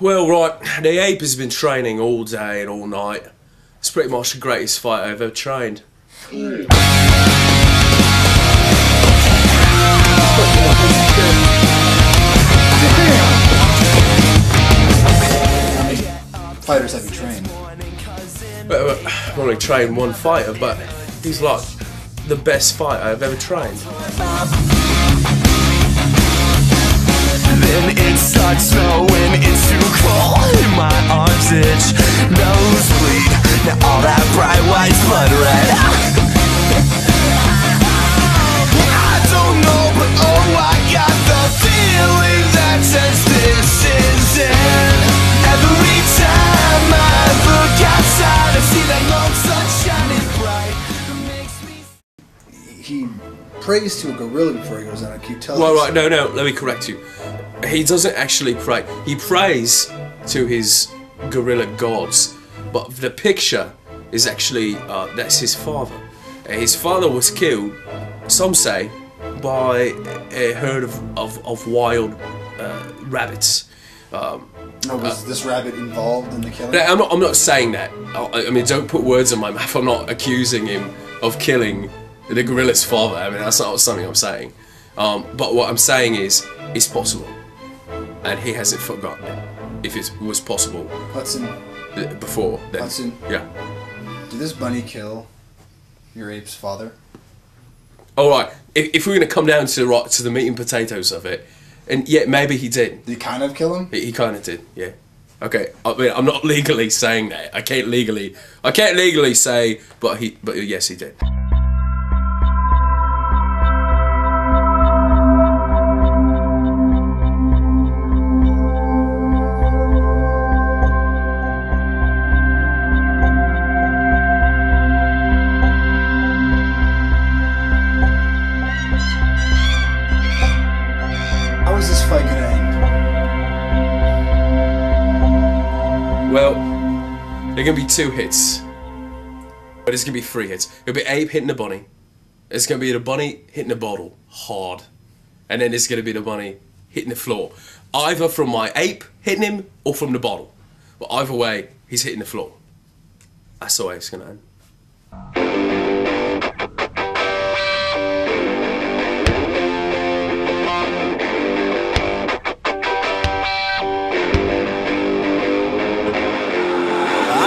Well, right, the ape has been training all day and all night. It's pretty much the greatest fight I've ever trained. Fighters have you trained? But, uh, I've only trained one fighter, but he's like the best fighter I've ever trained. Nosebleed Now all that bright white's blood red I don't know, but oh, I got the feeling that says this is it Every time I look outside I see that lone sun shining bright It makes me He prays to a gorilla before he goes on. a you tell Well, right, no, no, let me correct you. He doesn't actually pray. He prays to his gorilla gods, but the picture is actually uh, that's his father. Uh, His father was killed, some say, by a herd of, of, of wild uh, rabbits. Um, No, was this rabbit involved in the killing? I'm not, I'm not saying that. I, I mean, don't put words in my mouth. I'm not accusing him of killing the gorilla's father. I mean, that's not something I'm saying. Um, but what I'm saying is, it's possible. And he hasn't forgotten it. If it was possible Hudson, uh, before, then. Hudson. Yeah. did this bunny kill your ape's father? Alright, if, if we're going to come down to the, right, to the meat and potatoes of it, and yeah, maybe he did. Did he kind of kill him? He, he kind of did, yeah. Okay, I mean, I'm not legally saying that. I can't legally, I can't legally say, but he, but yes, he did. Gonna be two hits, but it's gonna be three hits. It'll be Abe hitting the bunny. It's gonna be the bunny hitting the bottle hard, and then it's gonna be the bunny hitting the floor, either from my ape hitting him or from the bottle. But either way, he's hitting the floor. That's the way it's gonna end.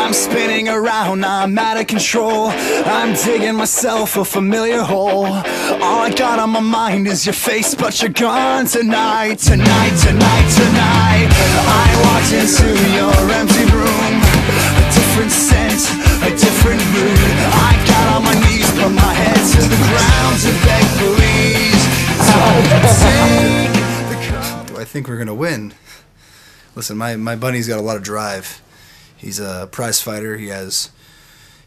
I'm spinning around, I'm out of control. I'm digging myself a familiar hole. All I got on my mind is your face, but you're gone tonight, tonight, tonight, tonight. I walked into your empty room, a different scent, a different mood. I got on my knees, put my head to the ground to beg, please. I think we're gonna win? Listen, my, my bunny's got a lot of drive. He's a prize fighter. He has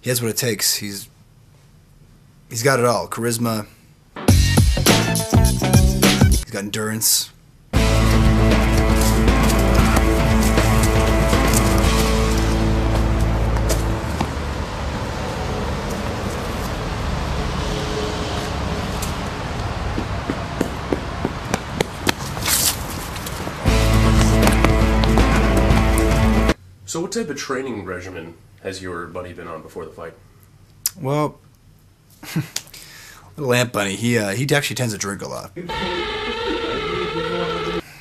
he has what it takes. He's he's got it all. Charisma. He's got endurance. So, what type of training regimen has your buddy been on before the fight? Well, little lamp bunny. He uh, he actually tends to drink a lot. Do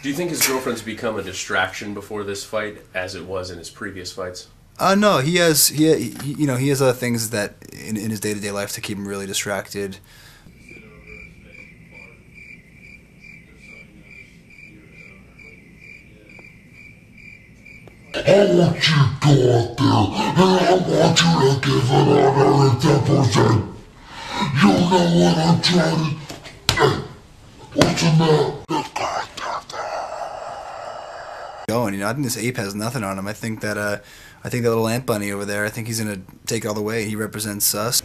you think his girlfriend's become a distraction before this fight, as it was in his previous fights? Uh, no, he has he, he you know he has other things that in, in his day to day life to keep him really distracted. I want you to go out there and I want you to give it another ten percent. You know what I'm trying to. Hey, what's go there. going. You know, I think this ape has nothing on him. I think that uh, I think that little ant bunny over there. I think he's gonna take all the way. He represents us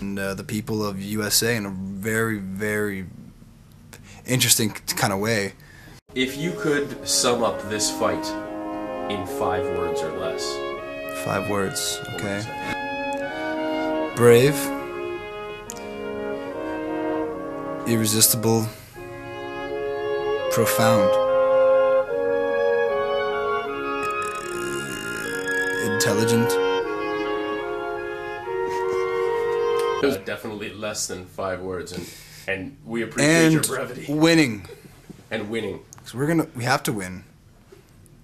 and uh, the people of USA in a very, very interesting kind of way. If you could sum up this fight in five words or less. Five words, okay. Brave. Irresistible. Profound. Intelligent. It was definitely less than five words, and, and we appreciate and your brevity. Winning and winning. So we're gonna we have to win.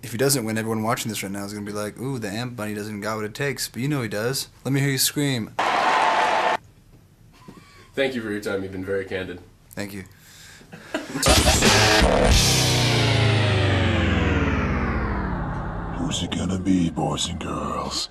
If he doesn't win, everyone watching this right now is gonna be like, "Ooh, the amp bunny doesn't got what it takes." But you know he does. Let me hear you scream. Thank you for your time. You've been very candid. Thank you. Who's it gonna be, boys and girls?